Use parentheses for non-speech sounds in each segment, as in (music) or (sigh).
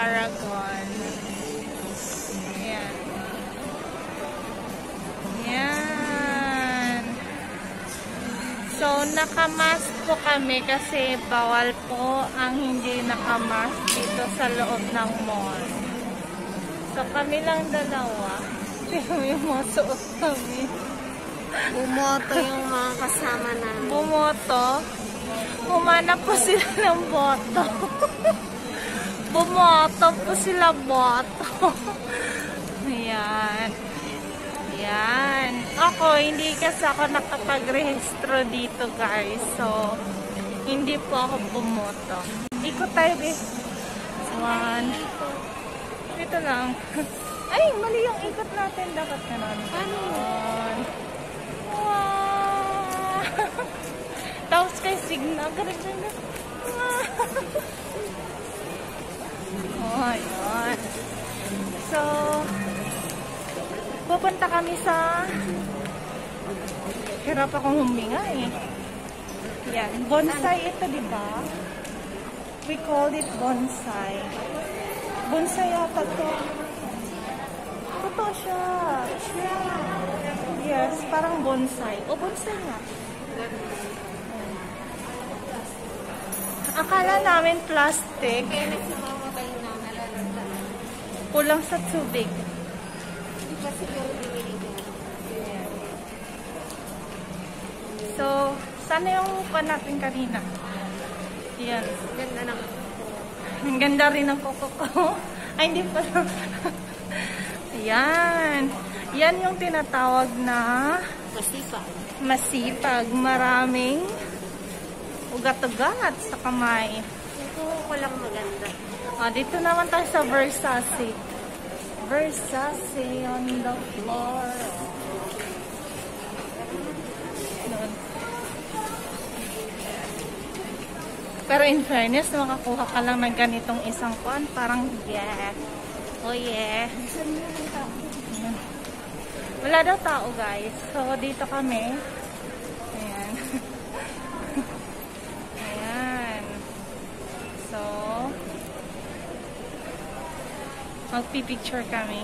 Paragon. Ayan. Ayan. So, nakamask po kami kasi bawal po ang hindi nakamask dito sa loob ng mall. So, kami lang dalawa. (laughs) Yung mga suot kami. Bumoto yung mga kasama namin. Bumoto. Humanap po sila ng boto. (laughs) Bumoto po sila boto. (laughs) Ayan. Ayan. Ako, hindi kasi ako nakapag-rehistro dito, guys. So, hindi po ako bumoto. Ikot tayo, eh. One. Dito lang. (laughs) Ay, mali yung ikot natin. Dapat ganun. Paano? One. Wow! (laughs) Tapos kay Signa, ganun na. Oh, ayun. So, pupunta kami sa hirap akong huminga eh. Yan, bonsai ito, di ba? We call it bonsai. Bonsai yata to. Totoo siya. Yes, parang bonsai. O, bonsai nga. Akala namin plastic. Nalalanda. Kulang sa tubig. So, sana yung pa natin kanina. Yan. Ganda ng Ang ganda rin ng koko ko. (laughs) Ay, hindi pa. (laughs) Yan. Yan yung tinatawag na masipa. masipag. Maraming ugat-ugat sa kamay. Ito ko lang maganda. Ah, dito naman tayo sa Versace. Versace on the floor. Pero in fairness, makakuha ka lang ng ganitong isang kuan. Parang, yeah. Oh, yeah. Wala daw tao, guys. So, dito kami. Magpipicture kami.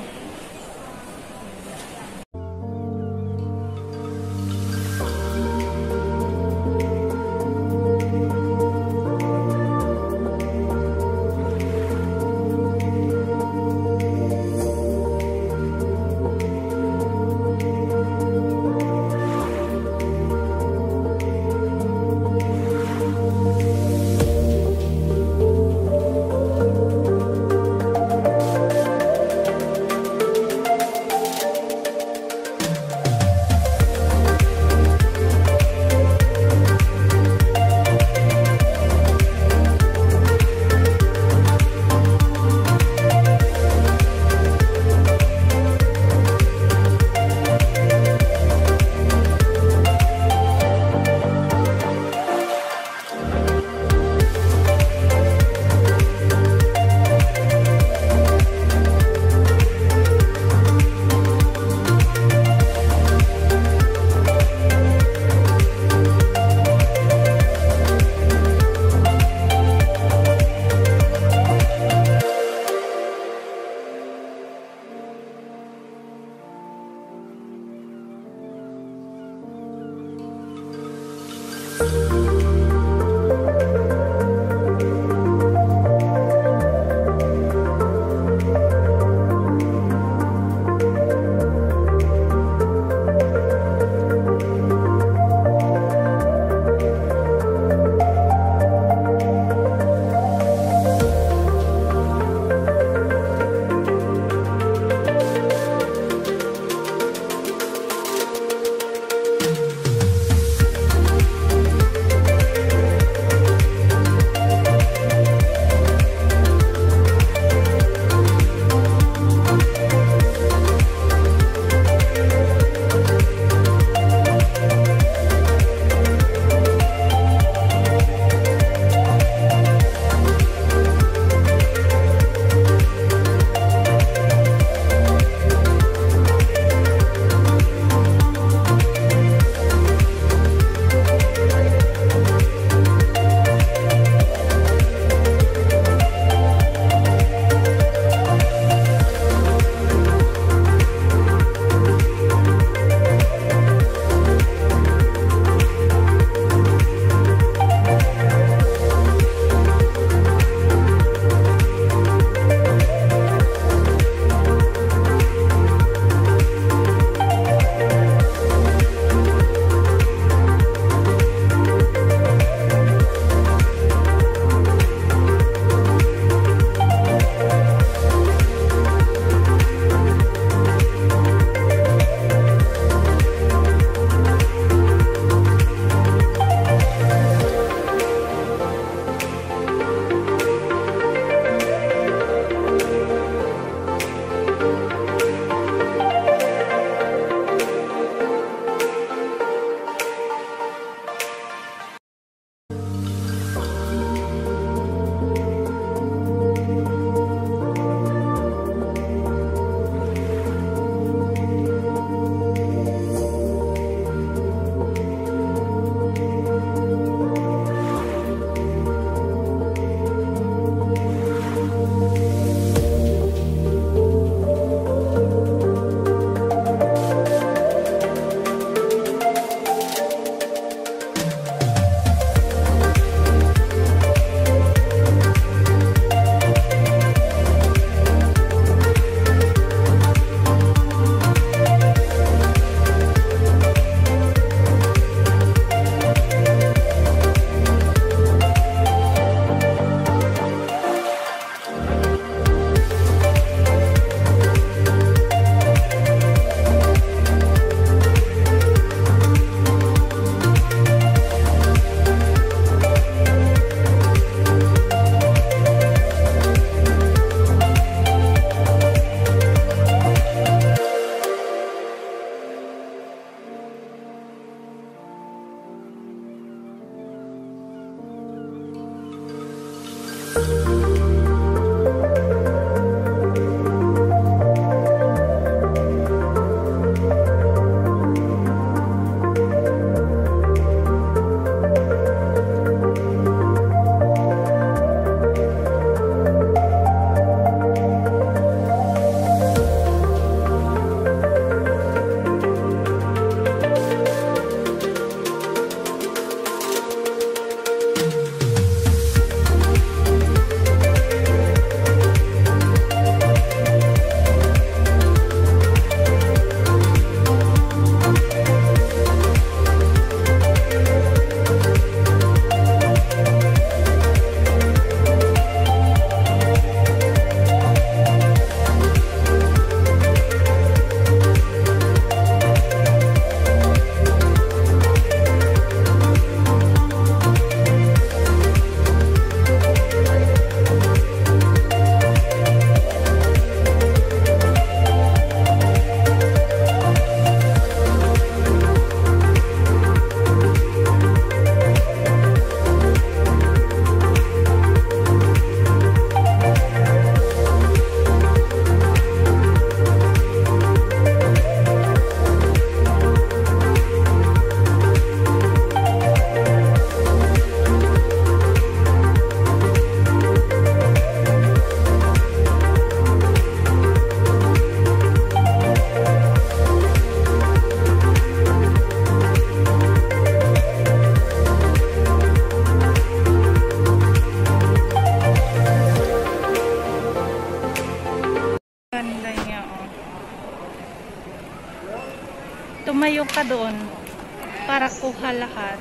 lahat.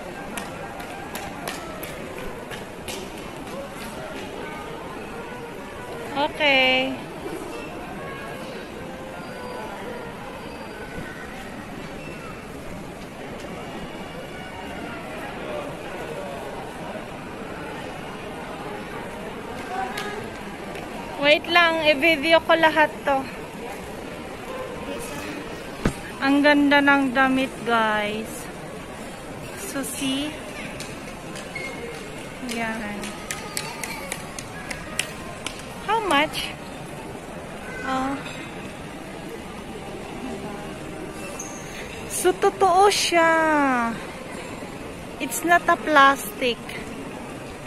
Okay. Wait lang, i-video ko lahat to. Ang ganda ng damit, guys. See? Yan. How much? Oh. So, totoo siya. It's not a plastic.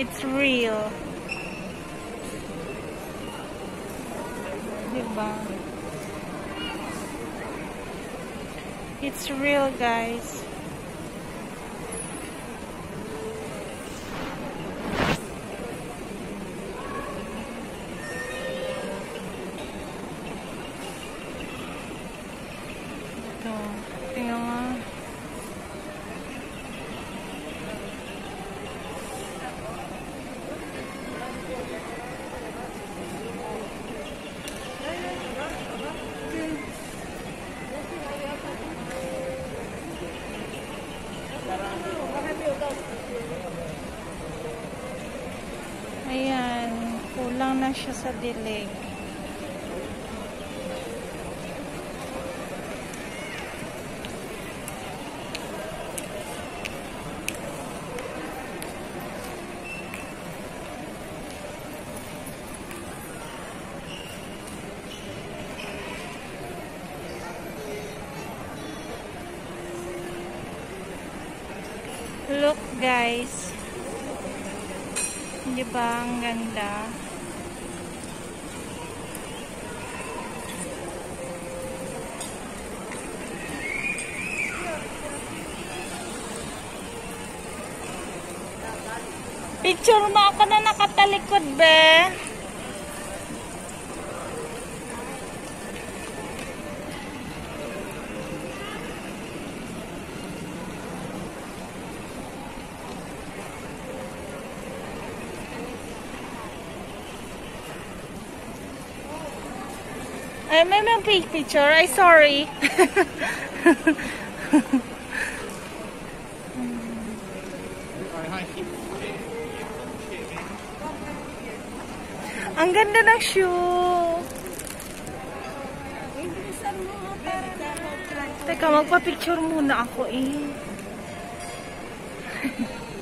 It's real. Diba? It's real, guys. Ito. Tingnan mo. Ayan. Kulang na siya sa dilig. Look guys. Di ba ang ganda? Picture mo ako na nakatalikod, be. Ay, may may pi- picture. Ay, sorry. (laughs) Ang ganda ng shoe. Teka, magpa-picture muna ako eh. (laughs)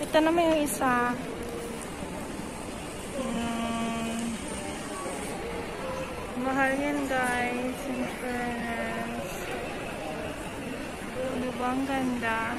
Ito naman yung isa. Mahal yan guys. In fairness. Diba ang ganda?